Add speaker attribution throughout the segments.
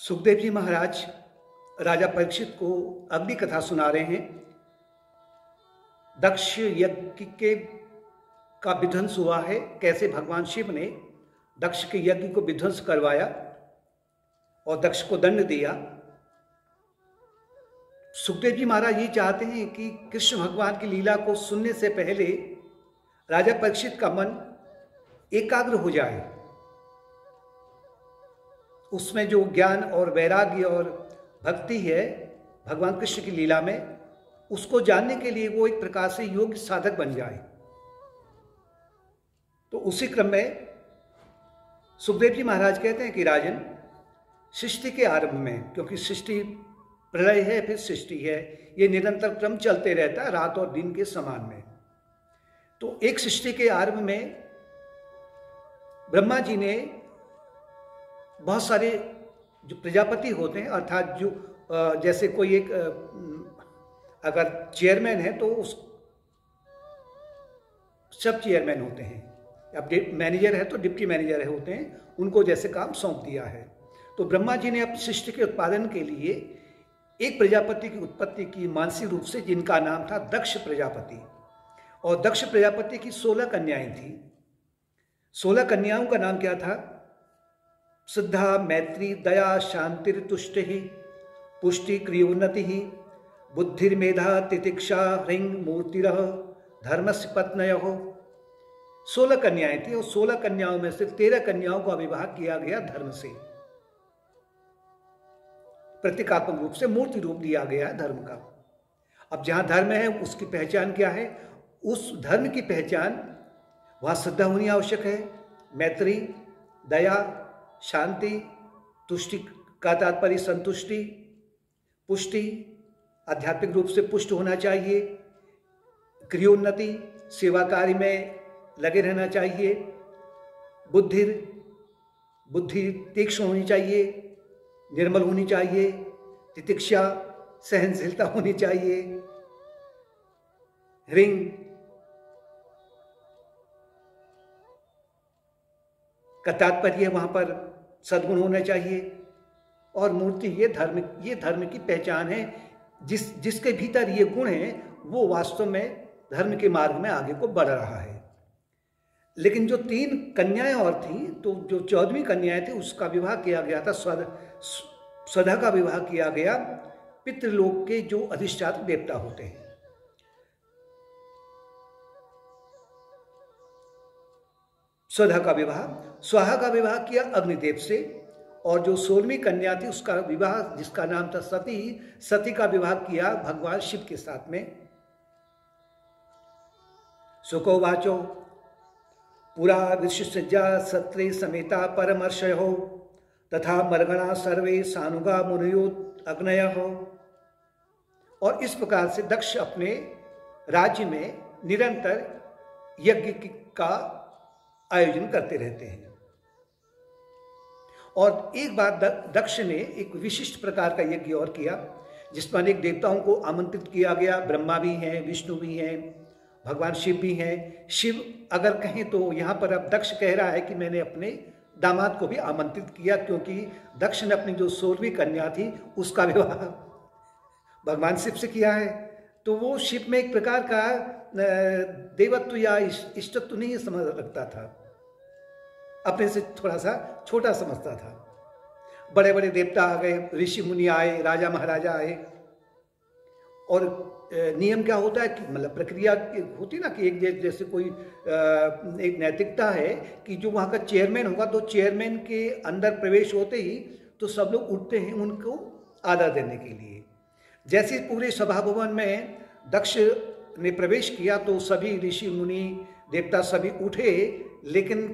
Speaker 1: सुखदेव जी महाराज, राजा परीक्षित को अग्नि कथा सुना रहे हैं। दक्ष यज्ञ के का विध्वंस हुआ है। कैसे भगवान शिव ने दक्ष के यज्ञ को विध्वंस करवाया और दक्ष को दंड दिया? सुखदेव जी महाराज, ये चाहते हैं कि कृष्ण भगवान की लीला को सुनने से पहले राजा परीक्षित का मन एकाग्र हो जाए। उसमें जो ज्ञान और वैराग्य और भक्ति है भगवान कृष्ण की लीला में, उसको जानने के लिए वो एक प्रकार से योग्य साधक बन जाए। तो उसी क्रम में सुखदेव जी महाराज कहते हैं कि राजन, सृष्टि के आरंभ में, क्योंकि सृष्टि प्रलय है, फिर सृष्टि है, ये निरंतर क्रम चलते रहता है रात और दिन के समान में। तो एक सृष्टि के आरंभ में ब्रह्मा जी ने बहुत सारे जो प्रजापति होते हैं, अर्थात जो जैसे कोई एक अगर चेयरमैन है तो उस, सब चेयरमैन होते हैं। अब मैनेजर है तो डिप्टी मैनेजर है होते हैं, उनको जैसे काम सौंप दिया है। तो ब्रह्मा जी ने अपनी सृष्टि के उत्पादन के लिए एक प्रजापति की उत्पत्ति की मानसिक रूप से जिनका नाम था दक्ष प्रजापति। और दक्ष प्रजापति की सोलह कन्याएँ थी। सोलह कन्याओं का नाम क्या था? सिद्धा मैत्री, दया, शांति तुष्टि पुष्टि, क्रियोन्नति, बुद्धिर्मेधा, तितिक्षा ह्रिंग मूर्तिरह धर्मस्य पत्नय हो सोलह कन्याएँ थी और सोलह कन्याओं में से तेरह कन्याओं का विवाह किया गया धर्म से। प्रतीकात्मक रूप से मूर्ति रूप दिया गया है धर्म का। अब जहाँ धर्म है, उसकी पहचान क्या है? उस धर्म की पहचान, वहाँ श्रद्धा होनी आवश्यक है। मैत्री, दया शांति, तुष्टि का तात्पर्य संतुष्टि, पुष्टि, आध्यात्मिक रूप से पुष्ट होना चाहिए, क्रियोन्नति सेवा कार्य में लगे रहना चाहिए, बुद्धि बुद्धि तीक्ष्ण होनी चाहिए, निर्मल होनी चाहिए, तितिक्षा, सहनशीलता होनी चाहिए, रिंग का तात्पर्य वहाँ पर सद्गुण होना चाहिए। और मूर्ति ये धर्म ये धर्म की पहचान है। जिस, जिसके भीतर ये गुण है, वो वास्तव में धर्म के मार्ग में आगे को बढ़ रहा है। लेकिन जो तीन कन्याएँ और थी तो जो चौदहवीं कन्याएँ थी, उसका विवाह किया गया था स्वध स्वधा का विवाह किया गया। पितृलोक के जो अधिष्ठात्र देवता होते हैं। स्वधा का विवाह स्वाहा का विवाह किया अग्निदेव से, और जो सोलहवीं कन्या थी, उसका विवाह, जिसका नाम था सती सती का विवाह किया भगवान शिव के साथ में। सुखो वाचो, पुरा विश्वसज्जा सत्रे समेता परमर्शय हो तथा मरगणा सर्वे सानुगा मुनयो अग्नय हो। और इस प्रकार से दक्ष अपने राज्य में निरंतर यज्ञ का आयोजन करते रहते हैं। और एक बार दक्ष ने एक विशिष्ट प्रकार का यज्ञ और किया जिसमें अनेक देवताओं को आमंत्रित किया गया। ब्रह्मा भी हैं, विष्णु भी हैं, भगवान शिव भी हैं। शिव, अगर कहें तो यहाँ पर अब दक्ष कह रहा है कि मैंने अपने दामाद को भी आमंत्रित किया, क्योंकि दक्ष ने अपनी जो सोलहवीं कन्या थी, उसका विवाह भगवान शिव से किया है। तो वो शिव में एक प्रकार का देवत्व या इष्टत्व नहीं समझ रखता था। अपने से थोड़ा सा छोटा समझता था। बड़े बड़े देवता आ गए, ऋषि मुनि आए, राजा महाराजा आए। और नियम क्या होता है कि मतलब प्रक्रिया होती ना कि एक जैसे कोई एक नैतिकता है कि जो वहाँ का चेयरमैन होगा तो चेयरमैन के अंदर प्रवेश होते ही तो सब लोग उठते हैं उनको आदर देने के लिए। जैसे पूरे सभा भवन में दक्ष ने प्रवेश किया तो सभी ऋषि मुनि देवता सभी उठे, लेकिन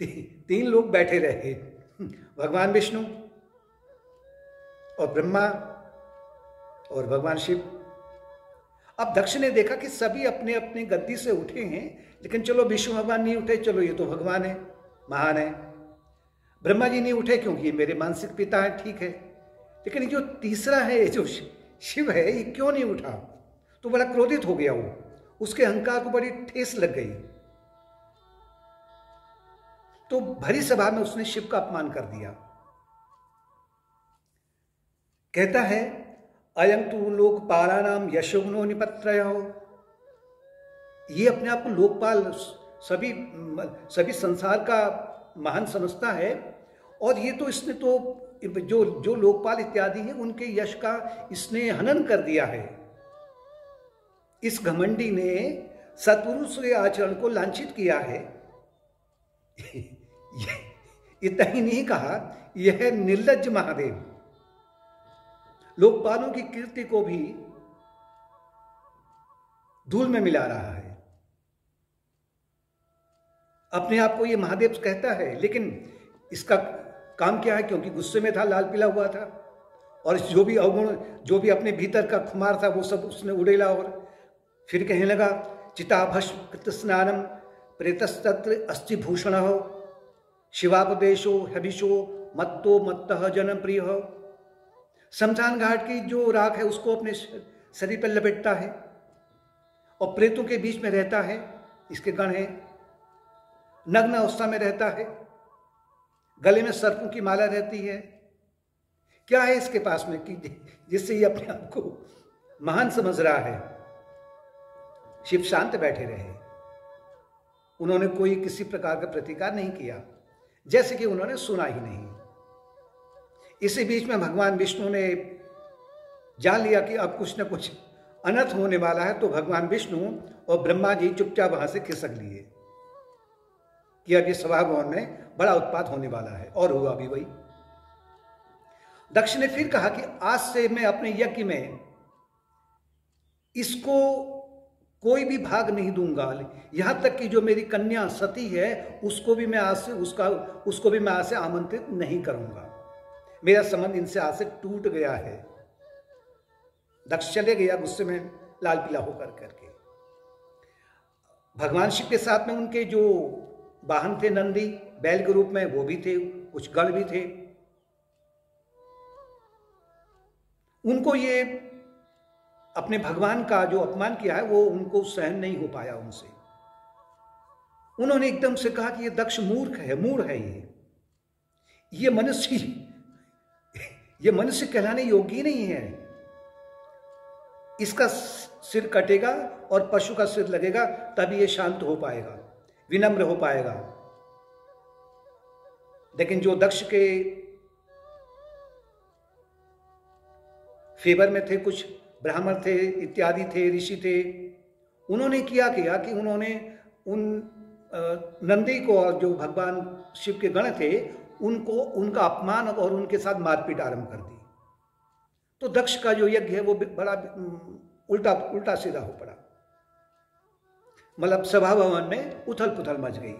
Speaker 1: ती, तीन लोग बैठे रहे। भगवान विष्णु और ब्रह्मा और भगवान शिव। अब दक्ष ने देखा कि सभी अपने अपने गद्दी से उठे हैं लेकिन चलो विष्णु भगवान नहीं उठे चलो ये तो भगवान है महान है। ब्रह्मा जी नहीं उठे क्योंकि ये मेरे मानसिक पिता हैं ठीक है। लेकिन जो तीसरा है ये जो शिव है ये क्यों नहीं उठा? तो बड़ा क्रोधित हो गया वो। उसके अहंकार को बड़ी ठेस लग गई। तो भरी सभा में उसने शिव का अपमान कर दिया। कहता है अयम तू लोकपाला नाम यशोगुनो निपत्र ये अपने आप को लोकपाल, सभी सभी संसार का महान समझता है। और ये तो इसने तो जो जो लोकपाल इत्यादि हैं, उनके यश का इसने हनन कर दिया है। इस घमंडी ने सतपुरुष के आचरण को लांछित किया है। इतना ही नहीं कहा, यह निर्लज महादेव। लोकपालों की कीर्ति को भी धूल में मिला रहा है। अपने आप को ये महादेव कहता है, लेकिन इसका काम क्या है, क्योंकि गुस्से में था, लाल पीला हुआ था, और जो भी अवगुण, जो भी अपने भीतर का खुमार था, वो सब उसने उड़ेला और फिर कहने लगा, चिताभस्म कृत स्नानम प्रेतस्तत्र अस्थिभूषण हो शिवापदेशो हबिशो मत्तो मत्त जनप्रिय। हो शमशान घाट की जो राख है, उसको अपने शरीर पर लपेटता है और प्रेतों के बीच में रहता है। इसके गण है, नग्न अवस्था में रहता है। गले में सर्पों की माला रहती है। क्या है इसके पास में कि जिससे ये अपने आप को महान समझ रहा है? शिव शांत बैठे रहे। उन्होंने कोई किसी प्रकार का प्रतिकार नहीं किया। जैसे कि उन्होंने सुना ही नहीं। इसी बीच में भगवान विष्णु ने जान लिया कि अब कुछ न कुछ अनर्थ होने वाला है तो भगवान विष्णु और ब्रह्मा जी चुपचाप वहाँ से खिसक लिए कि अब ये सभा भवन में बड़ा उत्पाद होने वाला है, और हुआ भी वही। दक्ष ने फिर कहा कि आज से मैं अपने यज्ञ में इसको कोई भी भाग नहीं दूँगा यहाँ तक कि जो मेरी कन्या सती है, उसको भी मैं आज से, उसका, उसको भी मैं आज से आमंत्रित नहीं करूँगा। मेरा संबंध इनसे आज से टूट गया है। दक्ष चले गया गुस्से में, लाल पीला होकर करके। भगवान शिव के साथ में उनके जो वाहन थे नंदी, बैल के रूप में वो भी थे, कुछ गढ़ भी थे। उनको ये अपने भगवान का जो अपमान किया है, वो उनको सहन नहीं हो पाया उनसे। उन्होंने एकदम से कहा कि ये दक्ष मूर्ख है, मूढ़ है ये। ये मनुष्य ये मनुष्य कहलाने योग्य नहीं है। इसका सिर कटेगा और पशु का सिर लगेगा, तभी ये शांत हो पाएगा, विनम्र हो पाएगा। लेकिन जो दक्ष के फेवर में थे, कुछ ब्राह्मण थे, इत्यादि थे, ऋषि थे, उन्होंने किया किया कि उन्होंने उन नंदी को और जो भगवान शिव के गण थे, उनको, उनका अपमान और उनके साथ मारपीट आरंभ कर दी। तो दक्ष का जो यज्ञ है, वो बड़ा उल्टा उल्टा सीधा हो पड़ा। मतलब सभा भवन में उथल पुथल मच गई।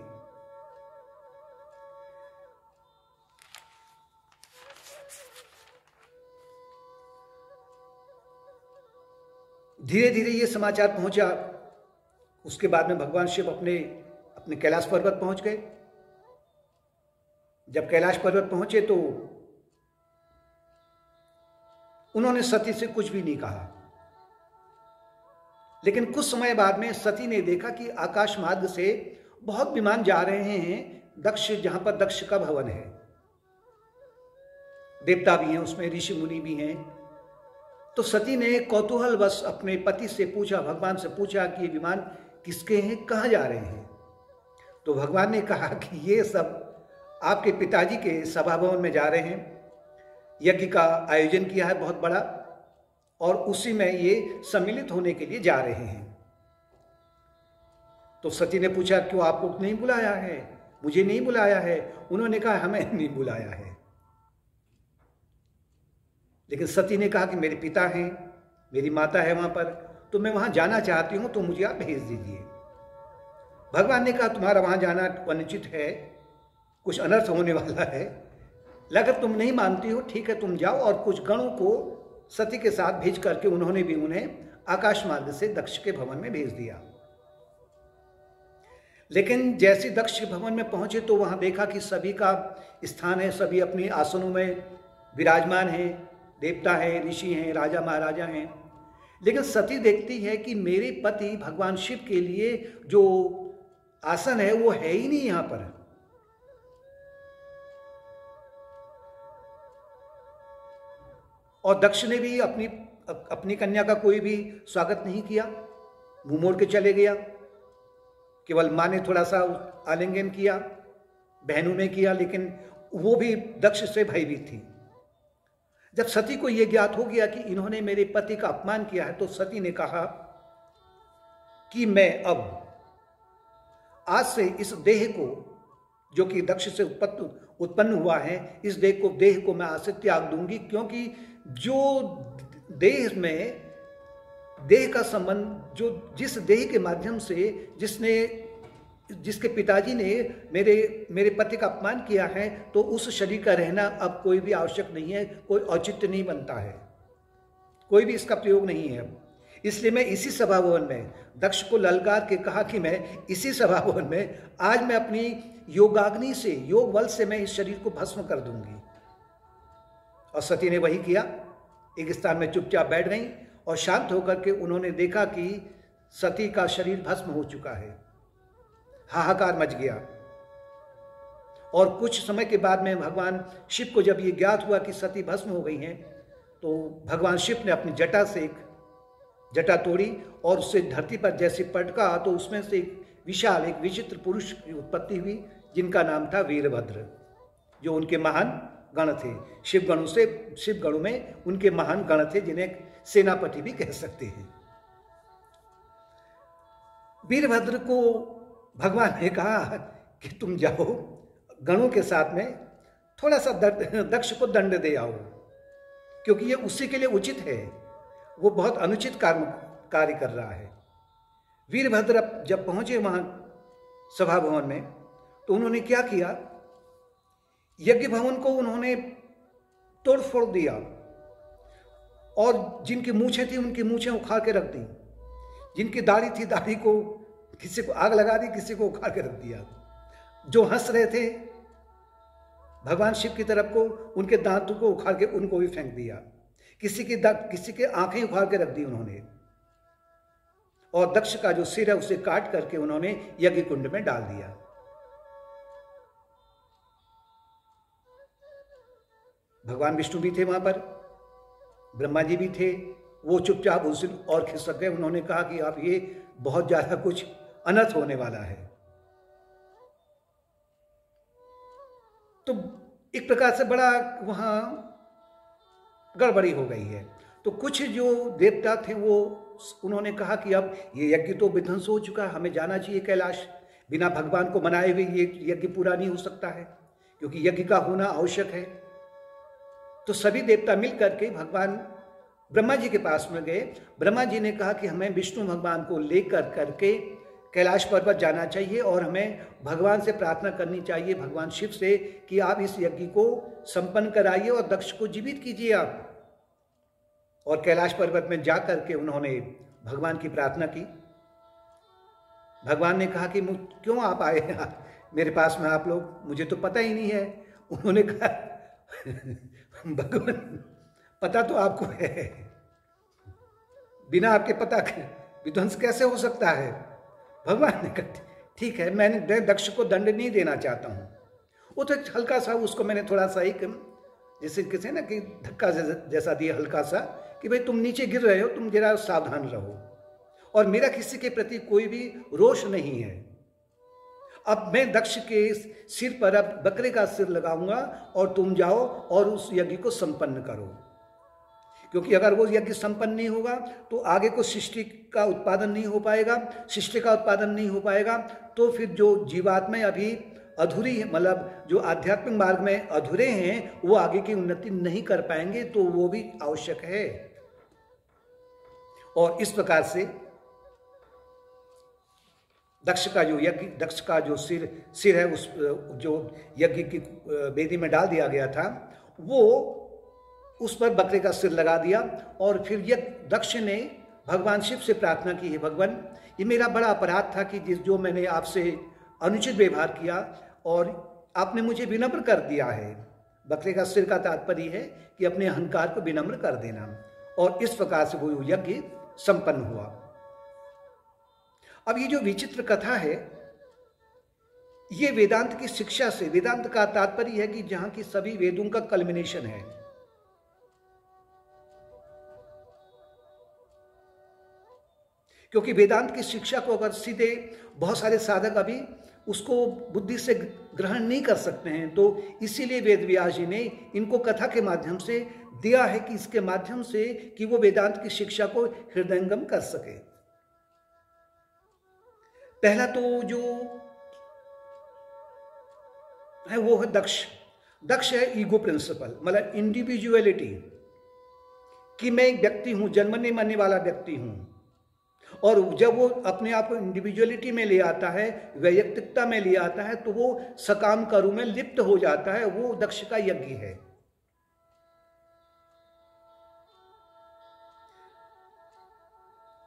Speaker 1: धीरे धीरे ये समाचार पहुँचा। उसके बाद में भगवान शिव अपने अपने कैलाश पर्वत पहुँच गए। जब कैलाश पर्वत पहुँचे तो उन्होंने सती से कुछ भी नहीं कहा। लेकिन कुछ समय बाद में सती ने देखा कि आकाश मार्ग से बहुत विमान जा रहे हैं। दक्ष, जहाँ पर दक्ष का भवन है। देवता भी हैं, उसमें ऋषि मुनि भी हैं। तो सती ने कौतूहल बस अपने पति से पूछा, भगवान से पूछा कि ये विमान किसके हैं, कहाँ जा रहे हैं? तो भगवान ने कहा कि ये सब आपके पिताजी के सभा भवन में जा रहे हैं। यज्ञ का आयोजन किया है बहुत बड़ा और उसी में ये सम्मिलित होने के लिए जा रहे हैं। तो सती ने पूछा, क्यों आपको नहीं बुलाया है? मुझे नहीं बुलाया है? उन्होंने कहा, हमें नहीं बुलाया है। लेकिन सती ने कहा कि मेरे पिता हैं, मेरी माता है वहाँ पर तो मैं वहाँ जाना चाहती हूँ तो मुझे आप भेज दीजिए। भगवान ने कहा, तुम्हारा वहाँ जाना अनुचित है, कुछ अनर्थ होने वाला है। अगर तुम नहीं मानती हो, ठीक है, तुम जाओ और कुछ गणों को सती के साथ भेज करके उन्होंने भी उन्हें आकाश मार्ग से दक्ष के भवन में भेज दिया। लेकिन जैसे दक्ष के भवन में पहुँचे तो वहाँ देखा कि सभी का स्थान है, सभी अपने आसनों में विराजमान हैं। देवता है, ऋषि हैं, राजा महाराजा हैं। लेकिन सती देखती है कि मेरे पति भगवान शिव के लिए जो आसन है, वो है ही नहीं यहाँ पर। और दक्ष ने भी अपनी अपनी कन्या का कोई भी स्वागत नहीं किया, मुँह मोड़ के चले गया। केवल माँ ने थोड़ा सा आलिंगन किया, बहनों ने किया, लेकिन वो भी दक्ष से भयभीत थी। जब सती को यह ज्ञात हो गया कि इन्होंने मेरे पति का अपमान किया है तो सती ने कहा कि मैं अब आज से इस देह को, जो कि दक्ष से उत्पत्ति उत्पन्न हुआ है, इस देह को देह को मैं आज से त्याग दूँगी, क्योंकि जो देह में देह का संबंध, जो जिस देह के माध्यम से जिसने जिसके पिताजी ने मेरे मेरे पति का अपमान किया है तो उस शरीर का रहना अब कोई भी आवश्यक नहीं है, कोई औचित्य नहीं बनता है। कोई भी इसका प्रयोग नहीं है इसलिए मैं इसी सभा भवन में, दक्ष को ललकार के कहा कि मैं इसी सभा भवन में, आज मैं अपनी योगाग्नि से, योग बल से मैं इस शरीर को भस्म कर दूँगी। और सती ने वही किया। एक स्थान में चुपचाप बैठ गई और शांत होकर के उन्होंने देखा कि सती का शरीर भस्म हो चुका है। हाहाकार मच गया। और कुछ समय के बाद में भगवान शिव को जब ये ज्ञात हुआ कि सती भस्म हो गई हैं तो भगवान शिव ने अपनी जटा से एक जटा तोड़ी और उससे धरती पर जैसे पटका तो उसमें से एक विशाल, एक विचित्र पुरुष की उत्पत्ति हुई, जिनका नाम था वीरभद्र, जो उनके महान गण थे। शिव गणों से शिव गणों में उनके महान गण थे, जिन्हें सेनापति भी कह सकते हैं। वीरभद्र को भगवान ने कहा कि तुम जाओ, गणों के साथ में थोड़ा सा दक्ष को दंड दे आओ, क्योंकि ये उसी के लिए उचित है। वो बहुत अनुचित कार्य कार्य कर रहा है। वीरभद्र जब पहुँचे वहाँ सभा भवन में तो उन्होंने क्या किया? यज्ञ भवन को उन्होंने तोड़ फोड़ दिया, और जिनकी मूछें थी, उनकी मूछें उखाड़ के रख दी। जिनकी दाढ़ी थी, दाढ़ी को किसी को आग लगा दी, किसी को उखाड़ के रख दिया। जो हंस रहे थे, भगवान शिव की तरफ़ को, उनके दांतों को उखाड़ के उनको भी फेंक दिया। किसी की किसी के आँखें उखाड़ के रख दी उन्होंने। और दक्ष का जो सिर है, उसे काट करके उन्होंने यज्ञ कुंड में डाल दिया। भगवान विष्णु भी थे वहाँ पर, ब्रह्मा जी भी थे। वो चुपचाप उस दिन और खिसक गए। उन्होंने कहा कि आप ये बहुत ज़्यादा कुछ अनर्थ होने वाला है। तो एक प्रकार से बड़ा वहाँ गड़बड़ी हो गई है। तो कुछ जो देवता थे वो, उन्होंने कहा कि अब ये यज्ञ तो विध्वंस हो चुका है, हमें जाना चाहिए कैलाश। बिना भगवान को मनाए हुए ये यज्ञ पूरा नहीं हो सकता है, क्योंकि यज्ञ का होना आवश्यक है। तो सभी देवता मिल करके भगवान ब्रह्मा जी के पास में गए। ब्रह्मा जी ने कहा कि हमें विष्णु भगवान को लेकर करके कैलाश पर्वत जाना चाहिए और हमें भगवान से प्रार्थना करनी चाहिए, भगवान शिव से, कि आप इस यज्ञ को संपन्न कराइए और दक्ष को जीवित कीजिए आप। और कैलाश पर्वत में जा करके उन्होंने भगवान की प्रार्थना की। भगवान ने कहा कि क्यों आप आए मेरे पास में आप लोग, मुझे तो पता ही नहीं है। उन्होंने कहा, भगवान, पता तो आपको है। बिना आपके पता विध्वंस कैसे हो सकता है? भगवान ने कहा, ठीक है मैंने दक्ष को दंड नहीं देना चाहता हूँ। वो तो हल्का सा उसको मैंने थोड़ा सा एक, जैसे किसी ना कि धक्का जैसा दिया हल्का सा कि भाई तुम नीचे गिर रहे हो, तुम जरा सावधान रहो। और मेरा किसी के प्रति कोई भी रोष नहीं है। अब मैं दक्ष के सिर पर अब बकरे का सिर लगाऊँगा और तुम जाओ और उस यज्ञ को संपन्न करो। क्योंकि अगर वो यज्ञ संपन्न नहीं होगा तो आगे को सृष्टि का उत्पादन नहीं हो पाएगा, सृष्टि का उत्पादन नहीं हो पाएगा तो फिर जो जीवात्मा अभी अधूरी है मतलब जो आध्यात्मिक मार्ग में अधूरे हैं, वो आगे की उन्नति नहीं कर पाएँगे तो वो भी आवश्यक है। और इस प्रकार से दक्ष का जो यज्ञ, दक्ष का जो सिर सिर है, उस, जो यज्ञ की वेदी में डाल दिया गया था, वो उस पर बकरे का सिर लगा दिया और फिर यह दक्ष ने भगवान शिव से प्रार्थना की, है भगवान, ये मेरा बड़ा अपराध था कि जिस जो मैंने आपसे अनुचित व्यवहार किया और आपने मुझे विनम्र कर दिया है। बकरे का सिर का तात्पर्य है कि अपने अहंकार को विनम्र कर देना। और इस प्रकार से वो यज्ञ संपन्न हुआ। अब ये जो विचित्र कथा है, ये वेदांत की शिक्षा से, वेदांत का तात्पर्य है कि जहाँ की सभी वेदों का कल्मिनेशन है। क्योंकि वेदांत की शिक्षा को अगर सीधे बहुत सारे साधक अभी उसको बुद्धि से ग्रहण नहीं कर सकते हैं तो इसीलिए वेद व्यास जी ने इनको कथा के माध्यम से दिया है कि इसके माध्यम से कि वो वेदांत की शिक्षा को हृदयंगम कर सके। पहला तो जो है वो है दक्ष। दक्ष है ईगो प्रिंसिपल मतलब इंडिविजुअलिटी कि मैं एक व्यक्ति हूँ, जन्मने मरने वाला व्यक्ति हूँ और जब वो अपने आप को इंडिविजुअलिटी में ले आता है, वैयक्तिकता में ले आता है तो वो सकाम करु में लिप्त हो जाता है, वो दक्ष का यज्ञ है।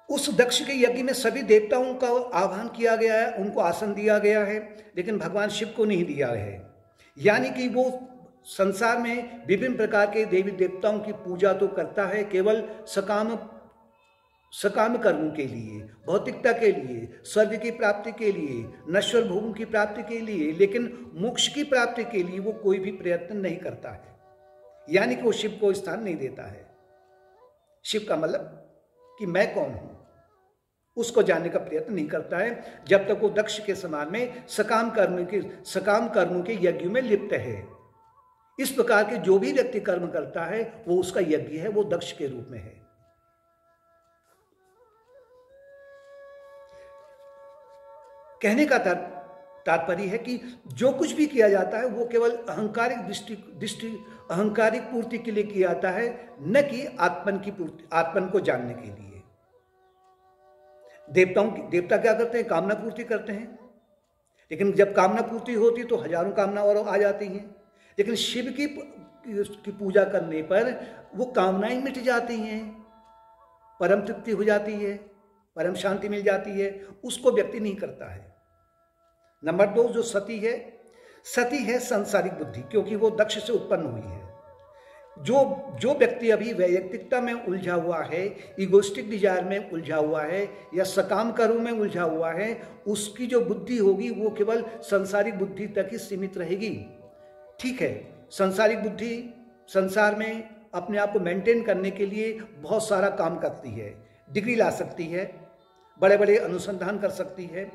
Speaker 1: उस दक्ष के यज्ञ में सभी देवताओं का आह्वान किया गया है, उनको आसन दिया गया है, लेकिन भगवान शिव को नहीं दिया है। यानी कि वो संसार में विभिन्न प्रकार के देवी देवताओं की पूजा तो करता है, केवल सकाम सकाम कर्म के लिए, भौतिकता के लिए, स्वर्ग की प्राप्ति के लिए, नश्वर भोग की प्राप्ति के लिए, लेकिन मोक्ष की प्राप्ति के लिए वो कोई भी प्रयत्न नहीं करता है। यानी कि वो शिव को स्थान नहीं देता है। शिव का मतलब कि मैं कौन हूँ? उसको जानने का प्रयत्न नहीं करता है। जब तक वो दक्ष के समान में सकाम कर्म के, सकाम कर्मों के यज्ञ में लिप्त है। इस प्रकार के जो भी व्यक्ति कर्म करता है, वो उसका यज्ञ है, वो दक्ष के रूप में है। कहने का तात्पर्य है कि जो कुछ भी किया जाता है, वो केवल अहंकारिक दृष्टि दृष्टि, अहंकारिक पूर्ति के लिए किया जाता है, न कि आत्मन की पूर्ति, आत्मन को जानने के लिए। देवताओं की, देवता क्या करते हैं? कामना पूर्ति करते हैं। लेकिन जब कामना पूर्ति होती तो हज़ारों कामना और आ जाती हैं। लेकिन शिव की की पूजा करने पर वो कामनाएँ मिट जाती हैं। परम तृप्ति हो जाती है, परम शांति मिल जाती है, उसको व्यक्ति नहीं करता है। नंबर दो, जो सती है सती है संसारिक बुद्धि, क्योंकि वो दक्ष से उत्पन्न हुई है। जो जो व्यक्ति अभी वैयक्तिकता में उलझा हुआ है इगोस्टिक डिज़ायर में उलझा हुआ है, या सकाम कर्म में उलझा हुआ है, उसकी जो बुद्धि होगी, वो केवल संसारिक बुद्धि तक ही सीमित रहेगी। ठीक है, संसारिक बुद्धि संसार में अपने आप को मेंटेन करने के लिए बहुत सारा काम करती है। डिग्री ला सकती है बड़े बड़े अनुसंधान कर सकती है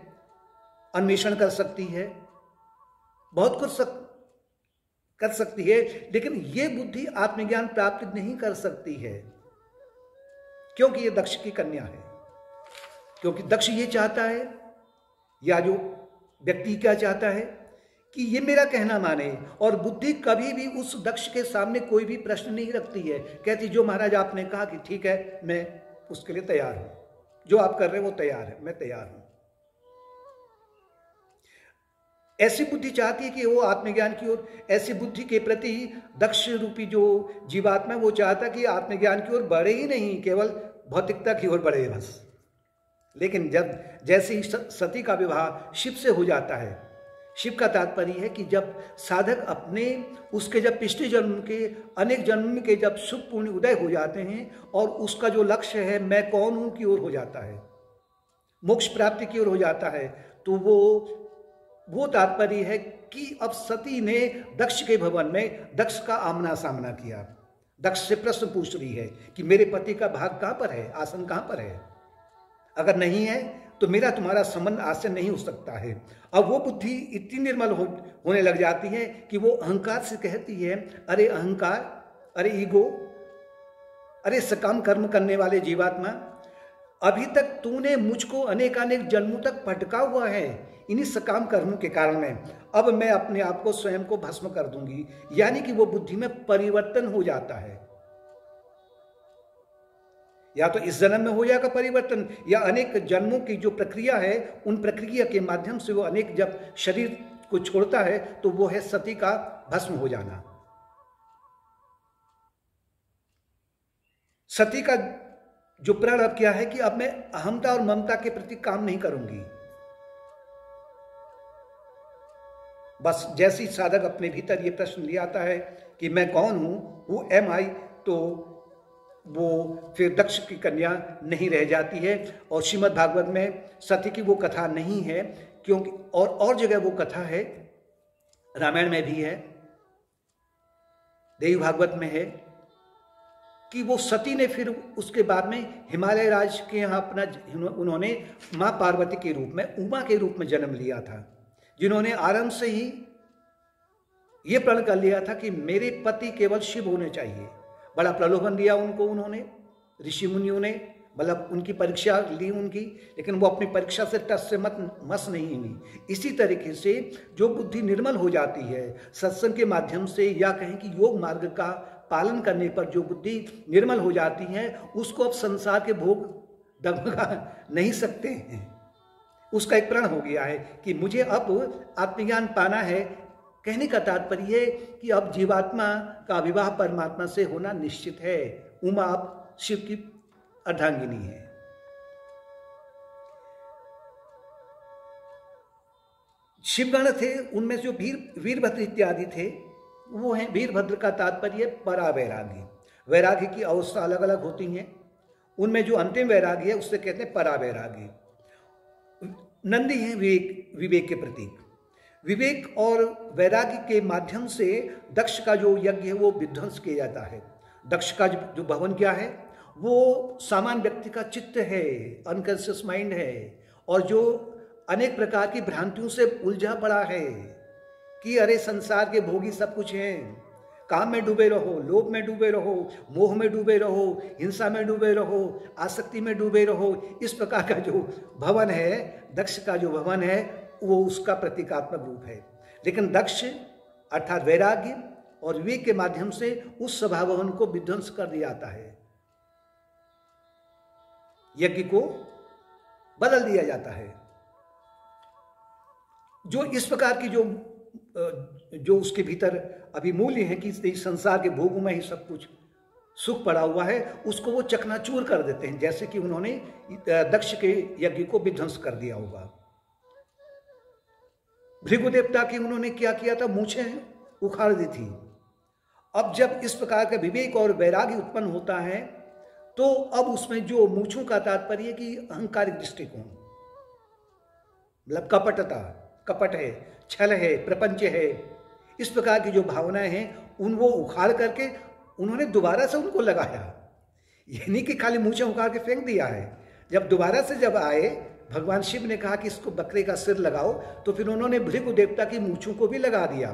Speaker 1: अन्वेषण कर सकती है बहुत कुछ सक, कर सकती है लेकिन ये बुद्धि आत्मज्ञान प्राप्त नहीं कर सकती है क्योंकि ये दक्ष की कन्या है। क्योंकि दक्ष ये चाहता है या जो व्यक्ति क्या चाहता है कि ये मेरा कहना माने और बुद्धि कभी भी उस दक्ष के सामने कोई भी प्रश्न नहीं रखती है। कहती जो महाराज आपने कहा कि ठीक है मैं उसके लिए तैयार हूँ। जो आप कर रहे हैं वो तैयार है मैं तैयार हूँ। ऐसी बुद्धि चाहती है कि वो आत्मज्ञान की ओर, ऐसी बुद्धि के प्रति दक्ष रूपी जो जीवात्मा वो चाहता कि आत्मज्ञान की ओर बढ़े ही नहीं, केवल भौतिकता की ओर बढ़े बस। लेकिन जब, जैसे ही सती का विवाह शिव से हो जाता है, शिव का तात्पर्य है कि जब साधक अपने, उसके जब पिछले जन्म के, अनेक जन्म के जब शुभ पूर्ण उदय हो जाते हैं और उसका जो लक्ष्य है, मैं कौन हूँ की ओर हो जाता है, मोक्ष प्राप्ति की ओर हो जाता है तो वो वो तात्पर्य है कि अब सती ने दक्ष के भवन में दक्ष का आमना सामना किया। दक्ष से प्रश्न पूछ रही है कि मेरे पति का भाग कहाँ पर है? आसन कहाँ पर है? अगर नहीं है तो मेरा तुम्हारा संबंध आज से नहीं हो सकता है। अब वो बुद्धि इतनी निर्मल हो, होने लग जाती है कि वो अहंकार से कहती है अरे अहंकार अरे ईगो अरे सकाम कर्म करने वाले जीवात्मा अभी तक तूने मुझको अनेक अनेक जन्मों तक भटका हुआ है, इन्हीं सकाम कर्मों के कारण में। अब मैं अपने आप को स्वयं को भस्म कर दूँगी, यानी कि वो बुद्धि में परिवर्तन हो जाता है। या तो इस जन्म में हो जाएगा परिवर्तन, या अनेक जन्मों की जो प्रक्रिया है, उन प्रक्रिया के माध्यम से वो अनेक जब शरीर को छोड़ता है तो वो है सती का भस्म हो जाना। सती का जो प्रण अब क्या है कि अब मैं अहमता और ममता के प्रति काम नहीं करूँगी। बस जैसी साधक अपने भीतर ये प्रश्न ले आता है कि मैं कौन हूँ हु एम आई तो वो फिर दक्ष की कन्या नहीं रह जाती है और श्रीमद् भागवत में सत्य की वो कथा नहीं है, क्योंकि और और जगह वो कथा है, रामायण में भी है, देवी भागवत में है। कि वो सती ने फिर उसके बाद में हिमालय राज के यहाँ अपना उन्होंने माँ पार्वती के रूप में, उमा के रूप में जन्म लिया था, जिन्होंने आरंभ से ही ये प्रण कर लिया था कि मेरे पति केवल शिव होने चाहिए। बड़ा प्रलोभन दिया उनको उन्होंने, ऋषि मुनियों ने मतलब उनकी परीक्षा ली उनकी, लेकिन वो अपनी परीक्षा से टस से मत, मस नहीं हुई। इसी तरीके से जो बुद्धि निर्मल हो जाती है, सत्संग के माध्यम से या कहें कि योग मार्ग का पालन करने पर जो बुद्धि निर्मल हो जाती है, उसको अब संसार के भोग डगमगा नहीं सकते हैं। उसका एक प्रण हो गया है कि मुझे अब आत्मज्ञान पाना है। कहने का तात्पर्य कि अब जीवात्मा का विवाह परमात्मा से होना निश्चित है। उमा अब शिव की अर्धांगिनी है। शिवगण थे, उनमें जो वीर, वीरभद्र इत्यादि थे वो हैं वीरभद्र का तात्पर्य परा वैरागी। वैरागी की अवस्था अलग अलग होती हैं। उनमें जो अंतिम वैरागी है, उससे कहते हैं परा वैरागी। नंदी हैं विवेक विवेक के प्रतीक। विवेक और वैरागी के माध्यम से दक्ष का जो यज्ञ है, वो विध्वंस किया जाता है। दक्ष का जो भवन क्या है, वो सामान्य व्यक्ति का चित्त है अनकॉन्शियस माइंड है, और जो अनेक प्रकार की भ्रांतियों से उलझा पड़ा है। कि अरे संसार के भोगी सब कुछ हैं। काम में डूबे रहो, लोभ में डूबे रहो, मोह में डूबे रहो, हिंसा में डूबे रहो, आसक्ति में डूबे रहो, इस प्रकार का जो भवन है, दक्ष का जो भवन है, वो उसका प्रतीकात्मक रूप है। लेकिन दक्ष अर्थात वैराग्य और विवेक के माध्यम से उस सभा भवन को विध्वंस कर दिया जाता है। यज्ञ को बदल दिया जाता है। जो इस प्रकार की जो जो उसके भीतर अभी मूल्य है कि इस संसार के भोगों में ही सब कुछ सुख पड़ा हुआ है, उसको वो चकनाचूर कर देते हैं, जैसे कि उन्होंने दक्ष के यज्ञ को विध्वंस कर दिया होगा। भृगु देवता की उन्होंने क्या किया था? मूछे उखाड़ दी थी। अब जब इस प्रकार का विवेक और वैराग्य उत्पन्न होता है तो अब उसमें जो मूछों का तात्पर्य कि अहंकारिक दृष्टिकोण मतलब कपटता, कपट है छल है, प्रपंच है। इस प्रकार की जो भावनाएँ हैं, उन वो उखाड़ करके उन्होंने दोबारा से उनको लगाया। ये नहीं कि खाली मूछे उखाड़ के फेंक दिया है। जब दोबारा से जब आए, भगवान शिव ने कहा कि इसको बकरे का सिर लगाओ तो फिर उन्होंने भृगु देवता की मूछों को भी लगा दिया।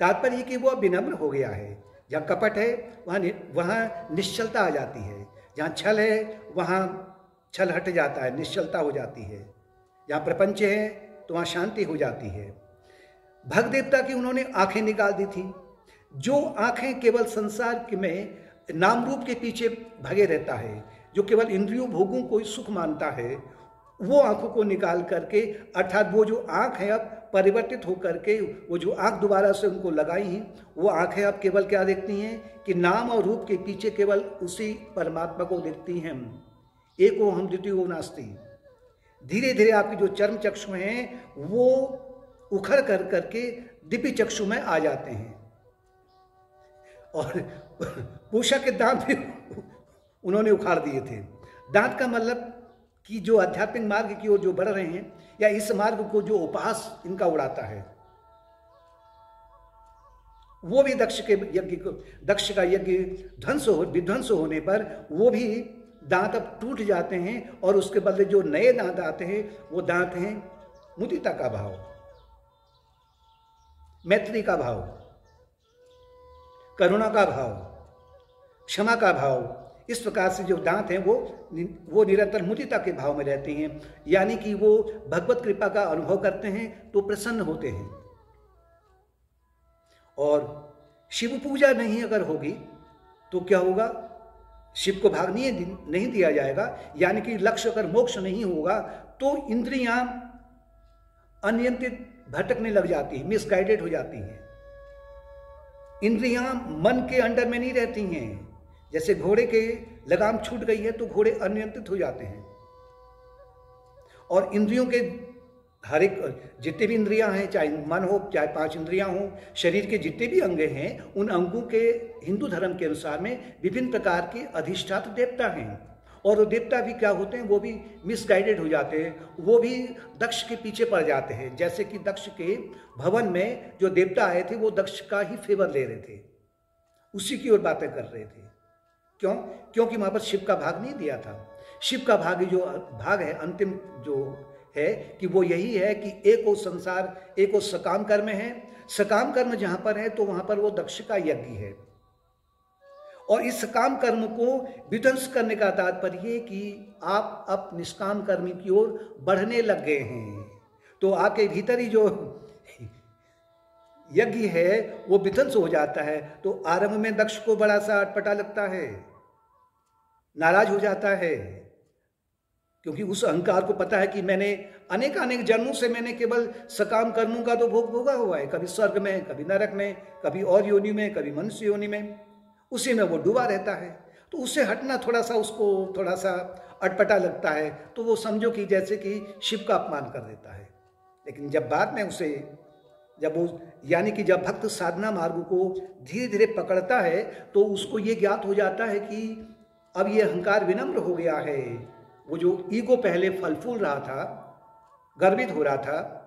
Speaker 1: तात्पर्य कि वो विनम्र हो गया है। जहाँ कपट है, वहाँ वहाँ निश्चलता आ जाती है। जहाँ छल है, वहाँ छल हट जाता है, निश्चलता हो जाती है। जहाँ प्रपंच है तो वहाँ शांति हो जाती है। भग देवता की उन्होंने आँखें निकाल दी थी। जो आँखें केवल संसार के में नाम रूप के पीछे भगे रहता है, जो केवल इंद्रियों भोगों को ही सुख मानता है, वो आँखों को निकाल करके, अर्थात वो जो आँख है अब परिवर्तित होकर के, वो जो आँख दोबारा से उनको लगाई हैं वो आँखें अब केवल क्या देखती हैं कि नाम और रूप के पीछे केवल उसी परमात्मा को देखती हैं। एक वो हम द्वितीय नास्ती। धीरे धीरे आपकी जो चर्म चक्षु हैं, वो उखड़ कर करके दिव्य चक्षु में आ जाते हैं। और पूषा के दांत भी उन्होंने उखाड़ दिए थे। दांत का मतलब कि जो आध्यात्मिक मार्ग की ओर जो बढ़ रहे हैं, या इस मार्ग को जो उपहास इनका उड़ाता है। वो भी दक्ष के यज्ञ को, दक्ष का यज्ञ ध्वंस हो, विध्वंस होने पर वो भी दांत अब टूट जाते हैं और उसके बदले जो नए दांत आते हैं, वो दांत हैं मुदिता का भाव। मैत्री का भाव। करुणा का भाव। क्षमा का भाव। इस प्रकार से जो दांत हैं, वो वो निरंतर मुदिता के भाव में रहते हैं। यानी कि वो भगवत कृपा का अनुभव करते हैं तो प्रसन्न होते हैं। और शिव पूजा नहीं अगर होगी तो क्या होगा? शिव को भाग नहीं नहीं दिया जाएगा, यानी कि लक्ष्य अगर मोक्ष नहीं होगा तो इंद्रियाँ अनियंत्रित भटकने लग जाती है मिसगाइडेड हो जाती हैं। इंद्रियाँ मन के अंडर में नहीं रहती हैं। जैसे घोड़े के लगाम छूट गई है तो घोड़े अनियंत्रित हो जाते हैं। और इंद्रियों के हर एक, जितने भी इंद्रियाँ हैं, चाहे मन हो, चाहे पाँच इंद्रियाँ हो, शरीर के जितने भी अंग हैं, उन अंगों के हिंदू धर्म के अनुसार में विभिन्न प्रकार के अधिष्ठात देवता हैं। और वो देवता भी क्या होते हैं? वो भी मिसगाइडेड हो जाते हैं, वो भी दक्ष के पीछे पड़ जाते हैं। जैसे कि दक्ष के भवन में जो देवता आए थे, वो दक्ष का ही फेवर ले रहे थे। उसी की ओर बातें कर रहे थे। क्यों? क्योंकि वहाँ पर शिव का भाग नहीं दिया था। शिव का भाग जो भाग है, अंतिम जो है कि वो यही है कि एक संसार, एक सकाम कर्म है। सकाम कर्म जहाँ पर है तो वहाँ पर वो दक्ष का यज्ञ है। और इस काम कर्म को विध्वंस करने का तात्पर्य कि आप अब निष्काम कर्म की ओर बढ़ने लग गए हैं। तो आपके भीतर ही जो यज्ञ है, वो विध्वंस हो जाता है। तो आरंभ में दक्ष को बड़ा सा अटपटा लगता है, नाराज़ हो जाता है। क्योंकि उस अहंकार को पता है कि मैंने अनेक अनेक जन्मों से मैंने केवल सकाम कर्मों का तो भोग भोगा हुआ है। कभी स्वर्ग में, कभी नरक में, कभी और योनि में, कभी मनुष्य योनि में। उसी में वो डूबा रहता है। तो उससे हटना थोड़ा सा उसको थोड़ा सा अटपटा लगता है। तो वो समझो कि जैसे कि शिव का अपमान कर देता है। लेकिन जब बाद में उसे, जब वो, यानी कि जब भक्त साधना मार्ग को धीरे धीरे पकड़ता है तो उसको ये ज्ञात हो जाता है कि अब ये अहंकार विनम्र हो गया है। वो जो ईगो पहले फल फूल रहा था, गर्वित हो रहा था,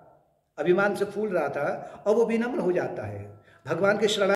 Speaker 1: अभिमान से फूल रहा था और वो विनम्र हो जाता है। भगवान के शरण